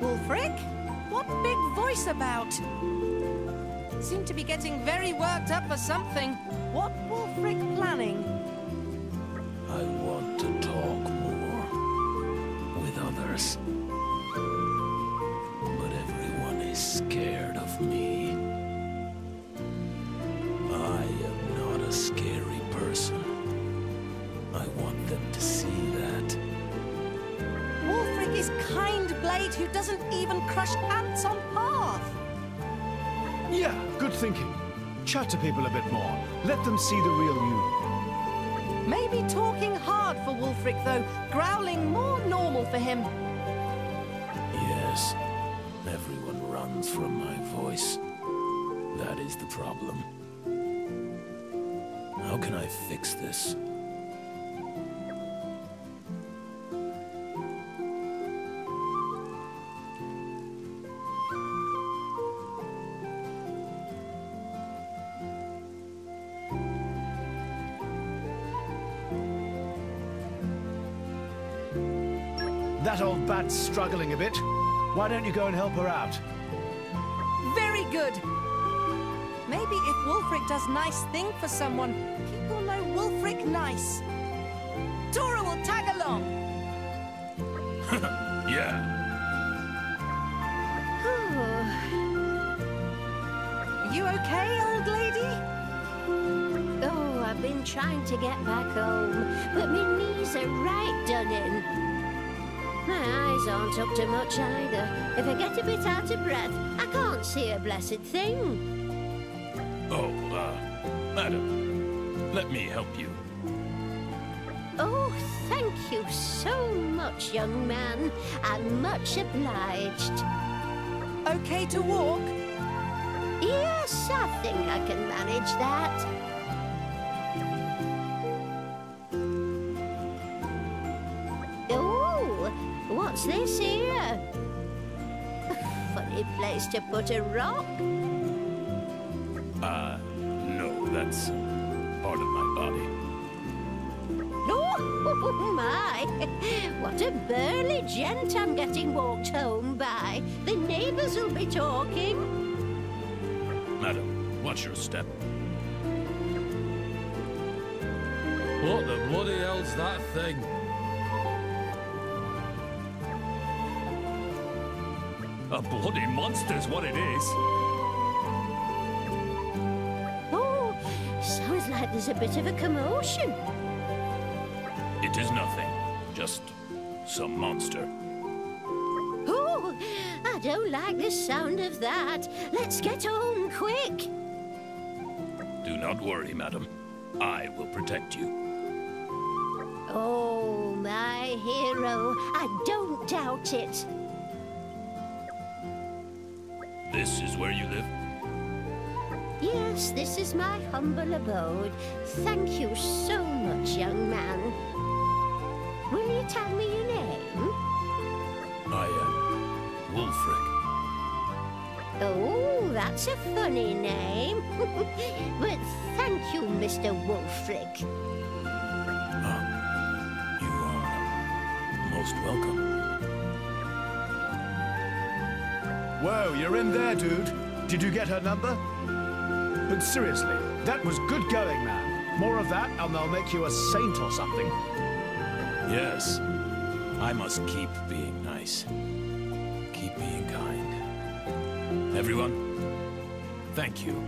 Wulfric? What big voice about? Seem to be getting very worked up for something. What Wulfric planning? I want to talk Wulfric is kind blade who doesn't even crush ants on path. Yeah, good thinking. Chat to people a bit more. Let them see the real you. Maybe talking hard for Wulfric, though. Growling more normal for him. Yes, everyone runs from my voice. That is the problem. How can I fix this? That old bat's struggling a bit. Why don't you go and help her out? Very good. Maybe if Wulfric does nice thing for someone, people know Wulfric nice. Tora will tag along. Yeah. You okay, old lady? Oh, I've been trying to get back home, but my knees are right done in. My eyes aren't up to much either. If I get a bit out of breath, I can't see a blessed thing. Oh, uh, madam, let me help you. Oh, thank you so much, young man. I'm much obliged. Okay to walk? Yes, I think I can manage that. What's this here? Funny place to put a rock. Uh, no, that's part of my body. Oh, my! What a burly gent I'm getting walked home by. The neighbours will be talking. Madam, watch your step. What the bloody hell's that thing? A bloody monster's what it is. Oh, sounds like there's a bit of a commotion. It is nothing. Just some monster. Oh, I don't like the sound of that. Let's get home quick. Do not worry, madam. I will protect you. Oh, my hero. I don't doubt it. This is where you live? Yes, this is my humble abode. Thank you so much, young man. Will you tell me your name? I am Wulfric. Oh, that's a funny name. but thank you, Mr. Wulfric. Ah, you are most welcome. Whoa, you're in there, dude. Did you get her number? But seriously, that was good going, man. More of that, and they'll make you a saint or something. Yes, I must keep being nice. Keep being kind. Everyone, thank you